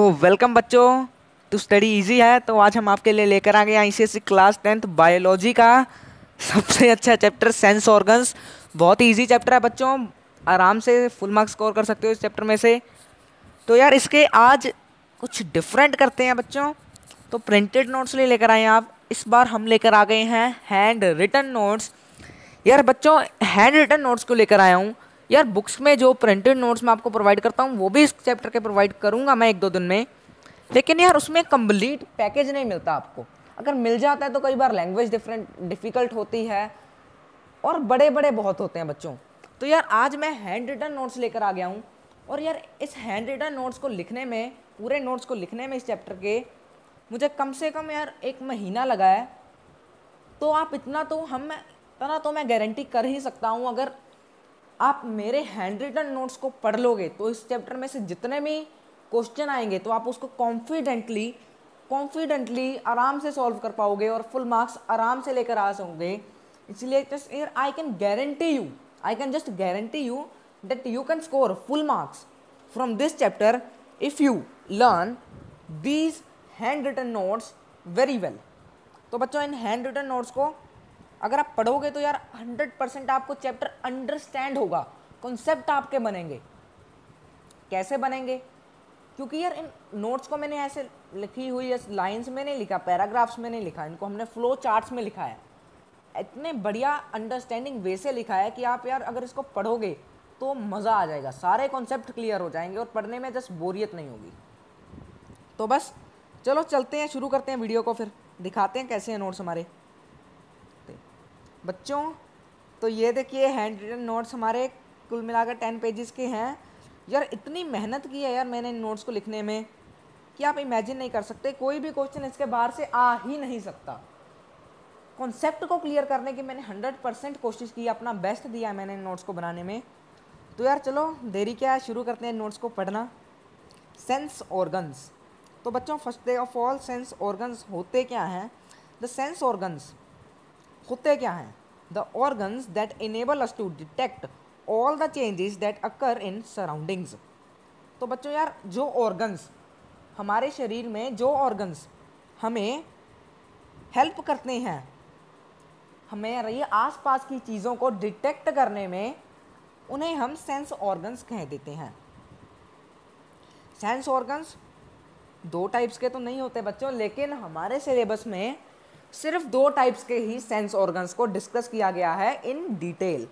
तो वेलकम बच्चों। तो स्टडी इजी है तो आज हम आपके लिए लेकर आ गए I C class tenth biology का। सबसे अच्छा चैप्टर सेंस ऑर्गन्स बहुत ही ईजी चैप्टर है बच्चों। आराम से फुल मार्क्स स्कोर कर सकते हो इस चैप्टर में से। तो यार इसके आज कुछ डिफरेंट करते हैं बच्चों। तो प्रिंटेड नोट्स ले लेकर आए हैं आप। इस बार हम लेकर आ गए हैं हैंड रिटन नोट्स यार बच्चों हैंड रिटन नोट्स को लेकर आया हूँ। यार बुक्स में जो प्रिंटेड नोट्स मैं आपको प्रोवाइड करता हूँ, वो भी इस चैप्टर के प्रोवाइड करूँगा मैं एक दो दिन में। लेकिन यार, उसमें कंप्लीट पैकेज नहीं मिलता आपको। अगर मिल जाता है तो कई बार लैंग्वेज डिफरेंट डिफ़िकल्ट होती है, और बड़े बड़े बहुत होते हैं बच्चों। तो यार, आज मैं हैंड रिटन नोट्स लेकर आ गया हूँ, और यार, इस हैंड रिटन नोट्स को लिखने में, पूरे नोट्स को लिखने में इस चैप्टर के, मुझे कम से कम यार एक महीना लगा है। तो आप इतना तो हम, इतना तो मैं गारंटी कर ही सकता हूँ, अगर आप मेरे हैंड रिटन नोट्स को पढ़ लोगे तो इस चैप्टर में से जितने भी क्वेश्चन आएँगे तो आप उसको कॉन्फिडेंटली कॉन्फिडेंटली आराम से सॉल्व कर पाओगे और फुल मार्क्स आराम से लेकर आ सकोगे। इसलिए just I can guarantee you I can just guarantee you that you can score full marks from this chapter if you learn these handwritten notes very well तो बच्चों, इन हैंड रिटन नोट्स को अगर आप पढ़ोगे तो यार hundred percent आपको chapter understand होगा, कॉन्सेप्ट आपके बनेंगे। कैसे बनेंगे? क्योंकि यार इन नोट्स को मैंने ऐसे लिखी हुई लाइंस में नहीं लिखा, पैराग्राफ्स में नहीं लिखा, इनको हमने फ्लो चार्ट्स में लिखा है। इतने बढ़िया अंडरस्टैंडिंग वे से लिखा है कि आप यार अगर इसको पढ़ोगे तो मज़ा आ जाएगा, सारे कॉन्सेप्ट क्लियर हो जाएँगे और पढ़ने में जस्ट बोरियत नहीं होगी। तो बस, चलो चलते हैं, शुरू करते हैं वीडियो को फिर, दिखाते हैं कैसे हैं नोट्स हमारे। बच्चों तो ये देखिए हैंड रिटन नोट्स हमारे कुल मिलाकर टेन पेजेस के हैं। यार, इतनी मेहनत की है यार मैंने इन नोट्स को लिखने में कि आप इमेजिन नहीं कर सकते। कोई भी क्वेश्चन इसके बाहर से आ ही नहीं सकता। कॉन्सेप्ट को क्लियर करने की मैंने हंड्रेड परसेंट कोशिश की, अपना बेस्ट दिया मैंने इन नोट्स को बनाने में। तो यार चलो, देरी क्या है? शुरू करते हैं नोट्स को पढ़ना। सेंस ऑर्गन्स तो बच्चों first day of all sense organs होते क्या हैं? द सेंस ऑर्गन्स होते क्या हैं? The organs that enable us to detect all the changes that occur in surroundings तो बच्चों यार, जो ऑर्गन्स हमारे शरीर में जो ऑर्गन्स हमें हेल्प करते हैं, हमें ये आसपास की चीज़ों को डिटेक्ट करने में उन्हें हम सेंस ऑर्गन्स कह देते हैं। सेंस ऑर्गन्स दो टाइप्स के तो नहीं होते बच्चों, लेकिन हमारे सिलेबस में सिर्फ़ दो टाइप्स के ही सेंस ऑर्गन्स को डिस्कस किया गया है इन डिटेल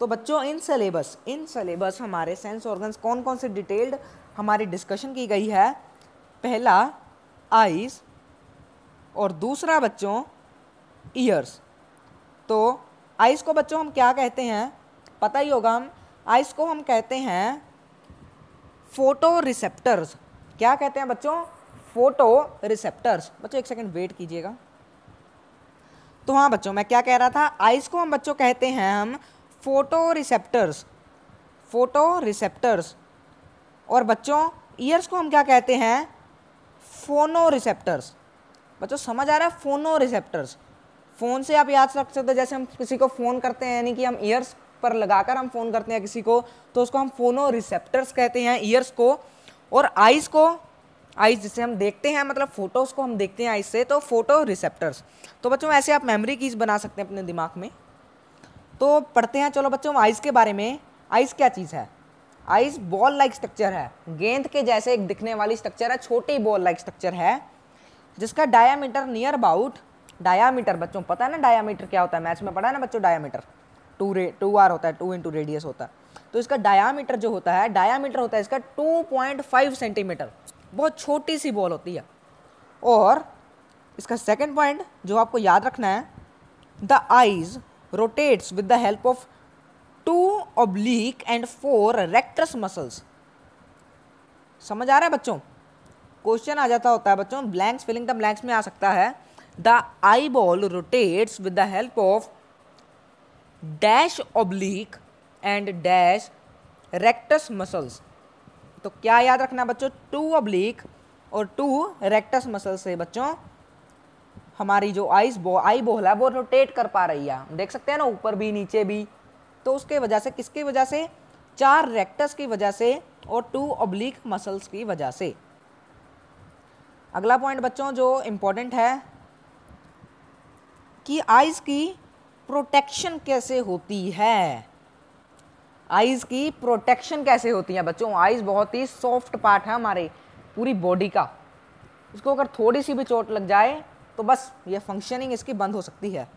तो बच्चों इन सिलेबस इन सिलेबस हमारे सेंस ऑर्गन्स कौन कौन से डिटेल्ड हमारी डिस्कशन की गई है? पहला आईज और दूसरा बच्चों ईयर्स तो आइस को बच्चों हम क्या कहते हैं? पता ही होगा हम आइस को हम कहते हैं फ़ोटो रिसेप्टर्स क्या कहते हैं बच्चों? फ़ोटो रिसेप्टर्स बच्चों, एक सेकंड वेट कीजिएगा। तो हाँ बच्चों, मैं क्या कह रहा था? आइस को हम बच्चों कहते हैं हम फ़ोटो रिसेप्टर्स फ़ोटो रिसेप्टर्स और बच्चों ईयर्स को हम क्या कहते हैं? फोनो रिसेप्टर्स बच्चों, समझ आ रहा है? फोनो रिसेप्टर्स फ़ोन से आप याद रख सकते हो, जैसे हम किसी को फ़ोन करते हैं, यानी कि हम ईयर्स पर लगाकर हम फ़ोन करते हैं किसी को तो उसको हम फोनो रिसेप्टर्स कहते हैं ईयर्स को। और आइज़ को आइज़ जिसे हम देखते हैं मतलब फ़ोटोज़ को हम देखते हैं आइज़ से तो फ़ोटो रिसेप्टर्स। तो बच्चों, ऐसे आप मेमोरी कीज बना सकते हैं अपने दिमाग में। तो पढ़ते हैं, चलो बच्चों आइज़ के बारे में। आइज़ क्या चीज़ है? आइज़ बॉल लाइक स्ट्रक्चर है। गेंद के जैसे एक दिखने वाली स्ट्रक्चर है, छोटी बॉल लाइक स्ट्रक्चर है, जिसका डायामीटर नियर अबाउट डायामीटर बच्चों, पता है ना डायामीटर क्या होता है? मैथ्स में पढ़ा है ना बच्चों diameter two R, two R होता है, टू इंटू रेडियस होता है। तो इसका डायामीटर जो होता है डायामीटर होता है इसका टू पॉइंट फाइव सेंटीमीटर बहुत छोटी सी बॉल होती है। और इसका सेकेंड पॉइंट जो आपको याद रखना है the eyes rotates with the help of two oblique and four rectus muscles समझ आ रहा है बच्चों? क्वेश्चन आ जाता होता है बच्चों। ब्लैंक्स फिलिंग द ब्लैंक्स में आ सकता है। The eyeball rotates with the help of dash oblique and dash rectus muscles तो क्या याद रखना बच्चों? टू अब्लिक और टू रेक्टस मसल से बच्चों, हमारी जो आइस बो आई बोल है, वो रोटेट कर पा रही है। देख सकते हैं ना, ऊपर भी, नीचे भी। तो उसके वजह से, किसकी वजह से? चार रेक्टस की वजह से और टू अब्लिक मसल्स की वजह से। अगला पॉइंट बच्चों, जो इम्पोर्टेंट है, कि आइज़ की प्रोटेक्शन कैसे होती है? आइज़ की प्रोटेक्शन कैसे होती है बच्चों? आइज़ बहुत ही सॉफ्ट पार्ट है हमारे, पूरी बॉडी का। इसको अगर थोड़ी सी भी चोट लग जाए तो बस ये फंक्शनिंग इसकी बंद हो सकती है।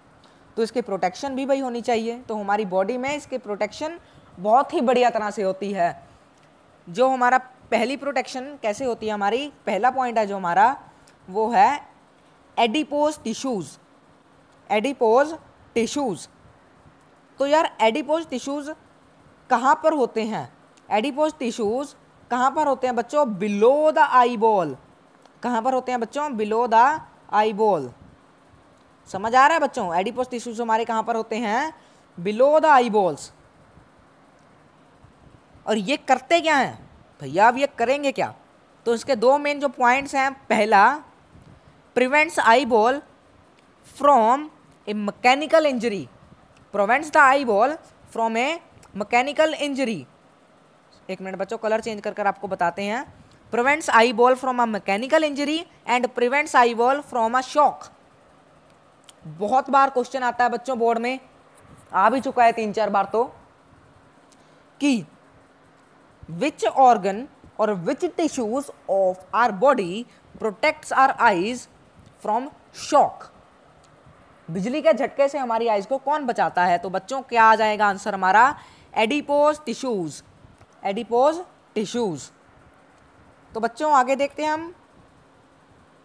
तो इसकी प्रोटेक्शन भी भाई होनी चाहिए। तो हमारी बॉडी में इसकी प्रोटेक्शन बहुत ही बढ़िया तरह से होती है। जो हमारा पहली प्रोटेक्शन कैसे होती है हमारी? पहला पॉइंट है जो हमारा, वो है एडिपोज टिश्यूज़ एडिपोज टिश्यूज़ तो यार एडिपोज टिश्यूज़ कहाँ पर होते हैं? एडिपोज टिश्यूज़ कहाँ पर होते हैं बच्चों? बिलो द आई बॉल कहाँ पर होते हैं बच्चों? बिलो द आई बॉल समझ आ रहा है बच्चों? एडिपोज टिश्यूज हमारे कहाँ पर होते हैं? बिलो द आई बॉल्स और ये करते क्या हैं? भैया, अब ये करेंगे क्या? तो इसके दो मेन जो पॉइंट्स हैं, पहला prevents eyeball from a mechanical injury prevents the eyeball from a mechanical injury एक मिनट बच्चों कलर चेंज कर कर आपको बताते हैं। Prevents eyeball from a mechanical injury and prevents eyeball from a shock बहुत बार क्वेश्चन आता है बच्चों बोर्ड में। आ भी चुका है तीन चार बार तो। कि विच ऑर्गन और which tissues of our body protects our eyes from shock बिजली के झटके से हमारी आईज को कौन बचाता है? तो बच्चों, क्या आ जाएगा आंसर हमारा? एडिपोज टिश्यूज एडिपोज टिश्यूज तो बच्चों, आगे देखते हैं हम।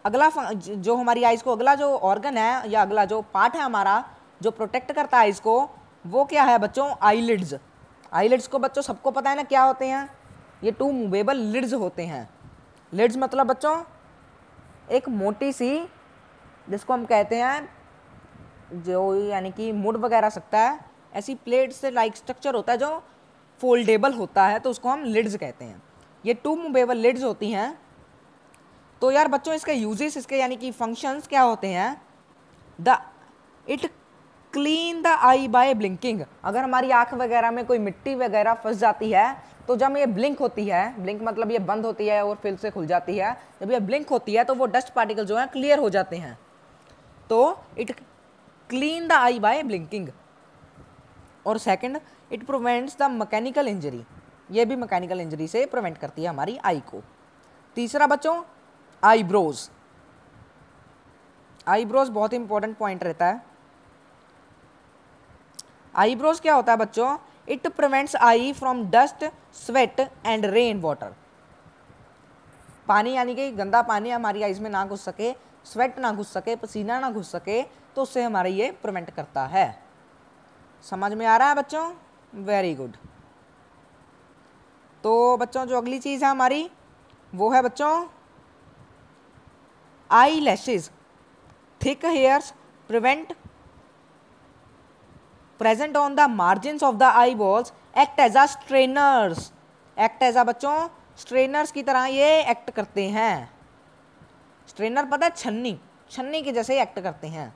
अगला जो हमारी आइज़ को, अगला जो ऑर्गन है, या अगला जो पार्ट है हमारा, जो प्रोटेक्ट करता है आइज़ को, वो क्या है बच्चों? आईलिड्स आईलिड्स को बच्चों, सबको पता है ना क्या होते हैं? ये टू मूवेबल लिड्स होते हैं। लिड्स मतलब बच्चों, एक मोटी सी, जिसको हम कहते हैं, जो यानी कि मुड़ वगैरह सकता है ऐसी प्लेट से लाइक स्ट्रक्चर होता है जो फोल्डेबल होता है तो उसको हम लिड्स कहते हैं। ये टू मूवेबल लिड्स होती हैं। तो यार बच्चों, इसके यूजेस इसके यानी कि फ़ंक्शंस क्या होते हैं? The it clean the eye by blinking अगर हमारी आँख वगैरह में कोई मिट्टी वगैरह फंस जाती है तो जब ये ब्लिंक होती है ब्लिंक मतलब ये बंद होती है और फिर से खुल जाती है, जब ये ब्लिंक होती है तो वो डस्ट पार्टिकल जो है क्लियर हो जाते हैं। तो it clean the eye by blinking और second it prevents the mechanical injury ये भी मैकेनिकल इंजरी से प्रिवेंट करती है हमारी आई को। तीसरा बच्चों आईब्रोज आईब्रोज बहुत इंपॉर्टेंट पॉइंट रहता है। आईब्रोज क्या होता है बच्चों? It prevents eye from dust sweat and rain water पानी यानी कि गंदा पानी हमारी आइज़ में ना घुस सके स्वेट ना घुस सके, पसीना ना घुस सके तो उससे हमारा ये प्रिवेंट करता है। समझ में आ रहा है बच्चों? वेरी गुड तो बच्चों, जो अगली चीज़ है हमारी, वो है बच्चों eyelashes thick hairs prevent present on the margin of the eyeballs act as a strainers act as a बच्चों स्ट्रेनर्स की तरह ये एक्ट करते हैं. स्ट्रेनर पता है? छन्नी. छन्नी के जैसे एक्ट करते हैं.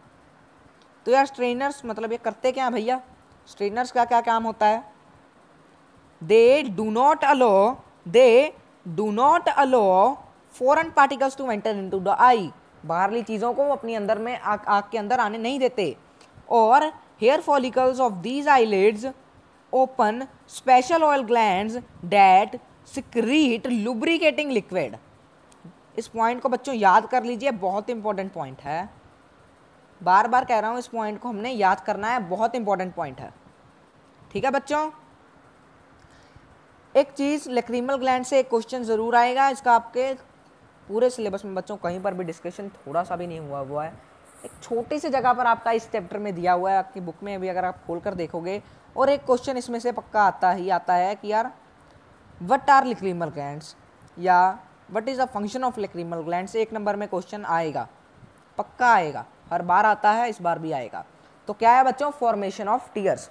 तो यार स्ट्रेनर्स मतलब ये करते क्या भैया? स्ट्रेनर्स का क्या काम होता है? They do not allow, they do not allow foreign particles to enter into the eye. बाहरली चीज़ों को अपनी अंदर में आँख आँख के अंदर आने नहीं देते। और hair follicles of these eyelids open special oil gland that secrete lubricating liquid इस पॉइंट को बच्चों याद कर लीजिए, बहुत इंपॉर्टेंट पॉइंट है। बार बार कह रहा हूँ, इस पॉइंट को हमने याद करना है, बहुत इंपॉर्टेंट पॉइंट है। ठीक है बच्चों? एक चीज़ लेक्रीमल ग्लैंड से एक क्वेश्चन ज़रूर आएगा, इसका आपके पूरे सिलेबस में बच्चों कहीं पर भी डिस्कशन थोड़ा सा भी नहीं हुआ हुआ है। एक छोटी सी जगह पर आपका इस चैप्टर में दिया हुआ है, आपकी बुक में भी अगर आप खोल कर देखोगे, और एक क्वेश्चन इसमें से पक्का आता ही आता है कि यार वट आर लिक्रीमल ग्लैंड्स या what is the function of lacrimal glands एक नंबर में क्वेश्चन आएगा, पक्का आएगा। हर बार आता है, इस बार भी आएगा। तो क्या है बच्चों? फॉर्मेशन ऑफ़ टीयर्स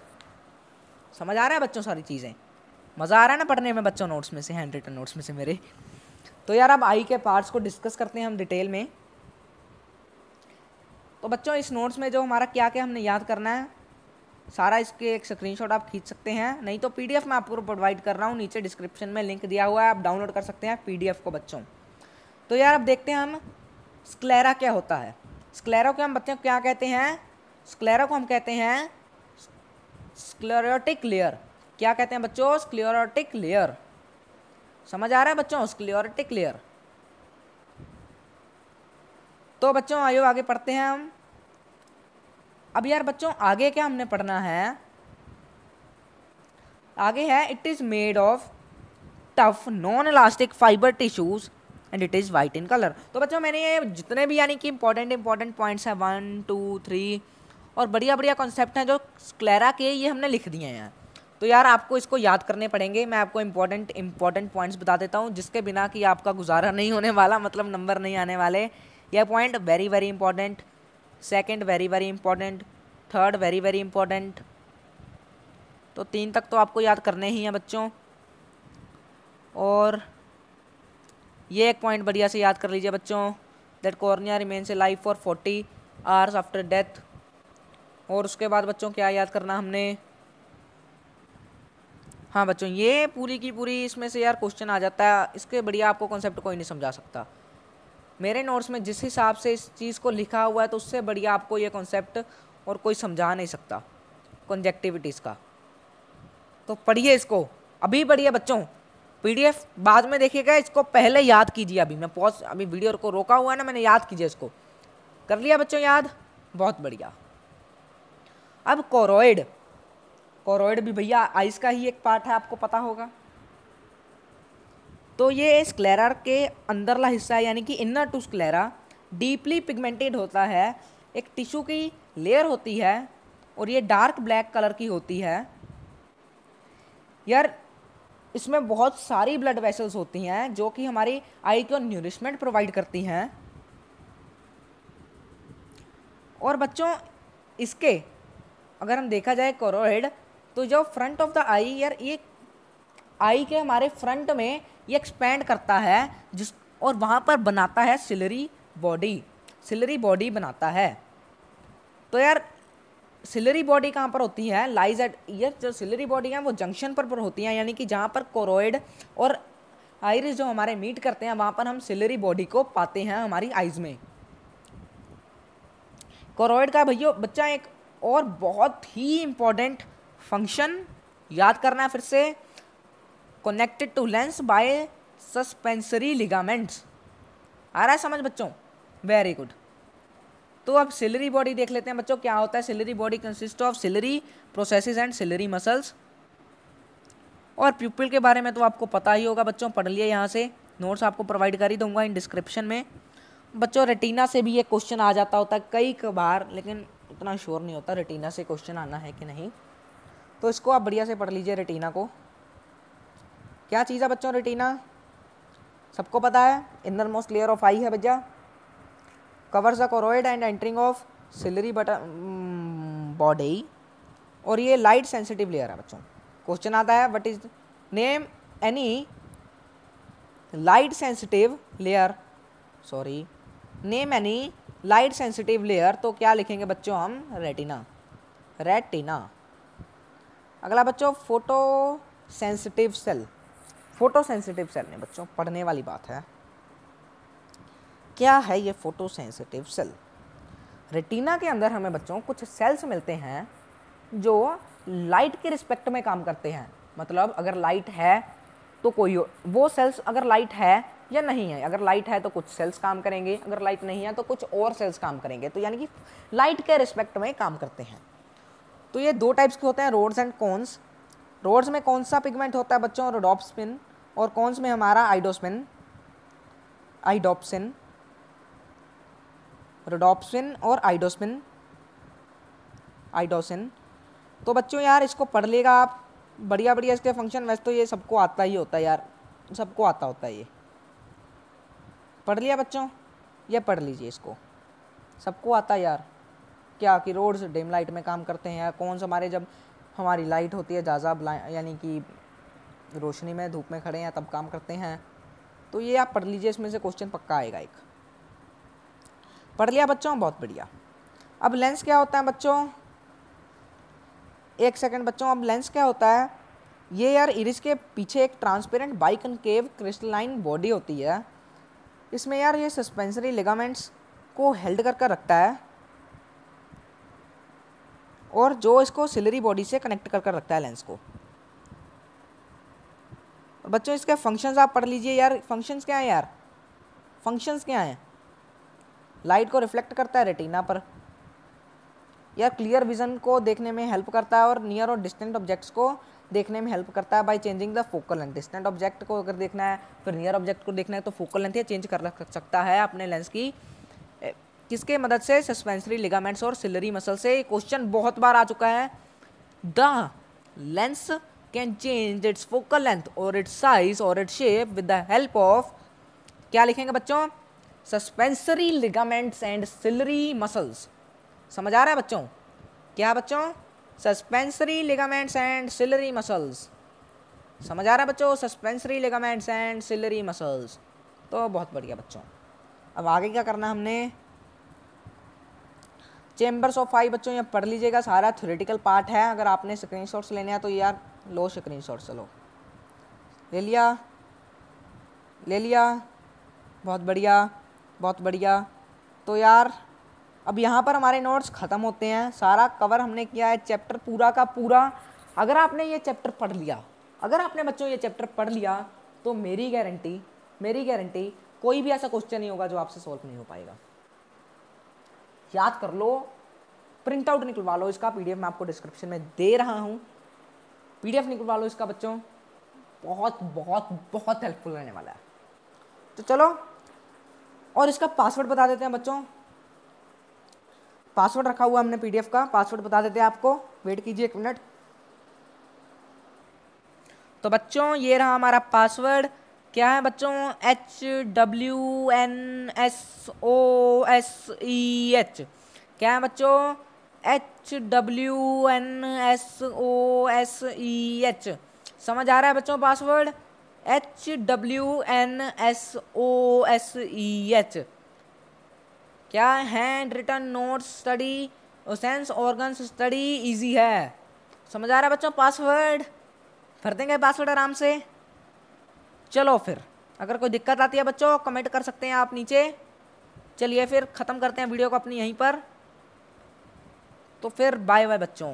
समझ आ रहा है बच्चों सारी चीज़ें? मज़ा आ रहा है ना पढ़ने में बच्चों नोट्स में से हैंड रिटन नोट्स में से मेरे? तो यार अब आई के पार्ट्स को डिस्कस करते हैं हम डिटेल में। तो बच्चों, इस नोट्स में जो हमारा क्या क्या हमने याद करना है, सारा इसके एक स्क्रीनशॉट आप खींच सकते हैं। नहीं तो पीडीएफ मैं आपको प्रोवाइड कर रहा हूँ, नीचे डिस्क्रिप्शन में लिंक दिया हुआ है, आप डाउनलोड कर सकते हैं पीडीएफ को बच्चों। तो यार अब देखते हैं हम स्क्लेरा क्या होता है। स्क्लेरा को हम बच्चों क्या कहते हैं? स्क्लेरा को हम कहते हैं स्क्लेरोटिक लेयर क्या कहते हैं बच्चों? स्क्लेरोटिक लेयर समझ आ रहा है बच्चों? स्क्लेरोटिक लेयर तो बच्चों, आइयो आगे पढ़ते हैं हम। अब यार बच्चों, आगे क्या हमने पढ़ना है? आगे है it is made of tough non elastic fibre tissues and it is white in colour तो बच्चों, मैंने ये जितने भी यानी कि इंपॉर्टेंट इंपॉर्टेंट पॉइंट्स हैं वन टू थ्री और बढ़िया बढ़िया कॉन्सेप्ट हैं जो क्लैरा के ये हमने लिख दिए हैं। तो यार, आपको इसको याद करने पड़ेंगे। मैं आपको इंपॉर्टेंट इंपॉर्टेंट पॉइंट्स बता देता हूँ, जिसके बिना कि आपका गुजारा नहीं होने वाला मतलब नंबर नहीं आने वाले। यह point very very important second very very important third very very important तो तीन तक तो आपको याद करने ही हैं बच्चों। और ये एक पॉइंट बढ़िया से याद कर लीजिए बच्चों। That cornea remains a life for forty hours after death और उसके बाद बच्चों क्या याद करना हमने? हाँ बच्चों, ये पूरी की पूरी इसमें से यार क्वेश्चन आ जाता है। इसके बढ़िया आपको कॉन्सेप्ट कोई नहीं समझा सकता। मेरे नोट्स में जिस हिसाब से इस चीज़ को लिखा हुआ है तो उससे बढ़िया आपको ये कॉन्सेप्ट और कोई समझा नहीं सकता। कंजेक्टिविटीज़ का। तो पढ़िए इसको। अभी पढ़िए बच्चों। पीडीएफ बाद में देखिएगा, इसको पहले याद कीजिए अभी। मैं पॉज अभी वीडियो को रोका हुआ है ना, मैंने याद कीजिए इसको। कर लिया बच्चों याद? बहुत बढ़िया। अब कोरोइड कोरोइड भी भैया आइस का ही एक पार्ट है, आपको पता होगा। तो ये स्क्लेरा के अंदरला हिस्सा है, यानी कि inner to sclera deeply pigmented होता है। एक टिश्यू की लेयर होती है, और ये डार्क ब्लैक कलर की होती है। यार इसमें बहुत सारी ब्लड वेसल्स होती हैं जो कि हमारी आई को न्यूरिशमेंट प्रोवाइड करती हैं। और बच्चों, इसके अगर हम देखा जाए कोरोइड तो जो फ्रंट ऑफ़ द आई यार ये आई के हमारे फ्रंट में ये एक्सपेंड करता है, जिस और वहाँ पर बनाता है सिलरी बॉडी सिलरी बॉडी बनाता है। तो यार सिलरी बॉडी कहाँ पर होती है? लाइज एट ये जो सिलरी बॉडी है वो जंक्शन पर, पर होती हैं यानी कि जहाँ पर कोरोइड और आइरिस जो हमारे मीट करते हैं वहाँ पर हम सिलरी बॉडी को पाते हैं हमारी आइज़ में। कोरोइड का भैया बच्चा एक और बहुत ही इंपॉर्टेंट फ़ंक्शन याद करना है फिर से। Connected to lens by suspensory ligaments आ रहा है समझ बच्चों? वेरी गुड तो अब सिलरी बॉडी देख लेते हैं बच्चों, क्या होता है? Ciliary body consist of ciliary processes and ciliary muscles और प्यूपिल के बारे में तो आपको पता ही होगा बच्चों, पढ़ लिया यहाँ से। नोट्स आपको प्रोवाइड कर ही दूँगा इन डिस्क्रिप्शन में। बच्चों रेटिना से भी ये क्वेश्चन आ जाता होता है कई बार, लेकिन उतना श्योर नहीं होता रेटिना से क्वेश्चन आना है कि नहीं। तो इसको आप बढ़िया से पढ़ लीजिए रेटिना को। क्या चीज़ है बच्चों रेटिना सबको पता है? Inner most layer of eye है भैया। Covers the choroid and entering of ciliary button body और ये लाइट सेंसिटिव लेयर है बच्चों। क्वेश्चन आता है what is name any light sensitive layer sorry name any light sensitive layer तो क्या लिखेंगे बच्चों हम? रेटिना रेटिना अगला बच्चों photosensitive cell photosensitive cell ने बच्चों, पढ़ने वाली बात है। क्या है ये फ़ोटो सेंसिटिव सेल रेटिना के अंदर हमें बच्चों कुछ सेल्स मिलते हैं जो लाइट के रिस्पेक्ट में काम करते हैं। मतलब अगर लाइट है तो कोई वो सेल्स अगर लाइट है या नहीं है, अगर लाइट है तो कुछ सेल्स काम करेंगे, अगर लाइट नहीं है तो कुछ और सेल्स काम करेंगे। तो यानी कि लाइट के रिस्पेक्ट में काम करते हैं। तो ये दो टाइप्स के होते हैं रोड्स एंड कॉन्स रोड्स में कौन सा पिगमेंट होता है बच्चों? रोडोप्सिन और कॉन्स में हमारा आइडोस्पिन आइडोप्सिन रोडोप्सिन और आइडोस्पिन आइडोसिन तो बच्चों यार, इसको पढ़ लेगा आप। बढ़िया बढ़िया इसके फ़ंक्शन वैसे तो ये सबको आता ही होता है यार। सबको आता होता है ये। पढ़ लिया बच्चों? ये पढ़ लीजिए इसको। सबको आता है यार। क्या कि रोड्स, डिम लाइट में काम करते हैं या कौन सा हमारे जब हमारी लाइट होती है ज़्यादा यानी कि रोशनी में, धूप में खड़े हैं, तब काम करते हैं। तो ये आप पढ़ लीजिए, इसमें से क्वेश्चन पक्का आएगा एक। पढ़ लिया बच्चों, बहुत बढ़िया। अब लेंस क्या होता है बच्चों? एक सेकंड बच्चों, अब लेंस क्या होता है? ये यार इरिस के पीछे एक transparent biconcave crystalline body होती है। इसमें यार ये सस्पेंसरी लिगामेंट्स को हेल्ड कर कर रखता है। और जो इसको सिलरी बॉडी से कनेक्ट कर कर रखता है लेंस को। बच्चों, इसके फ़ंक्शंस आप पढ़ लीजिए यार। फ़ंक्शंस क्या हैं यार? फ़ंक्शंस क्या हैं? लाइट को रिफ्लेक्ट करता है रेटिना पर। यार क्लियर विजन को देखने में हेल्प करता है और नियर और डिस्टेंट ऑब्जेक्ट्स को देखने में हेल्प करता है by changing the focal length distant object को अगर देखना है, फिर नियर ऑब्जेक्ट को देखना है तो फोकल लेंथ या चेंज कर सकता है अपने लेंस की। किसके मदद से? सस्पेंसरी लिगामेंट्स और सिलरी मसल से। क्वेश्चन बहुत बार आ चुका है। The lens can change its focal length और इट्स साइज़ और its shape with the help of क्या लिखेंगे बच्चों? Suspensory ligaments and ciliary muscles. समझ आ रहा है बच्चों? क्या बच्चों? Suspensory ligaments and ciliary muscles. समझ आ रहा है बच्चों? Suspensory ligaments and ciliary muscles. तो बहुत बढ़िया बच्चों। अब आगे क्या करना हमने? चेम्बर्स ऑफ़ फाइव बच्चों, यहाँ पढ़ लीजिएगा। सारा थ्योरेटिकल पार्ट है। अगर आपने स्क्रीनशॉट्स लेने हैं तो यार, लो स्क्रीन शॉट्स लो ले लिया? ले लिया? बहुत बढ़िया। बहुत बढ़िया। तो यार, अब यहाँ पर हमारे नोट्स ख़त्म होते हैं। सारा कवर हमने किया है चैप्टर पूरा का पूरा। अगर आपने ये चैप्टर पढ़ लिया, अगर आपने बच्चों ये चैप्टर पढ़ लिया तो मेरी गारंटी मेरी गारंटी कोई भी ऐसा क्वेश्चन नहीं होगा जो आपसे सॉल्व नहीं हो पाएगा। याद कर लो प्रिंट आउट निकलवा लो इसका। पीडीएफ मैं आपको डिस्क्रिप्शन में दे रहा हूँ। पीडीएफ निकलवा लो इसका बच्चों। बहुत बहुत बहुत हेल्पफुल रहने वाला है। तो चलो और इसका पासवर्ड बता देते हैं बच्चों। पासवर्ड रखा हुआ हमने पीडीएफ का। पासवर्ड बता देते हैं आपको। वेट कीजिए एक मिनट तो बच्चों, ये रहा हमारा पासवर्ड क्या है बच्चों? H W N S O S E H क्या है बच्चों? H W N S O S E H समझ आ रहा है बच्चों password H W N S O S E H क्या hand return notes study sense organs study easy है? समझ आ रहा है बच्चों पासवर्ड भर देंगे पासवर्ड आराम से। चलो फिर, अगर कोई दिक्कत आती है बच्चों कमेंट कर सकते हैं आप नीचे। चलिए फिर, ख़त्म करते हैं वीडियो को अपनी यहीं पर। तो फिर बाय बाय बच्चों।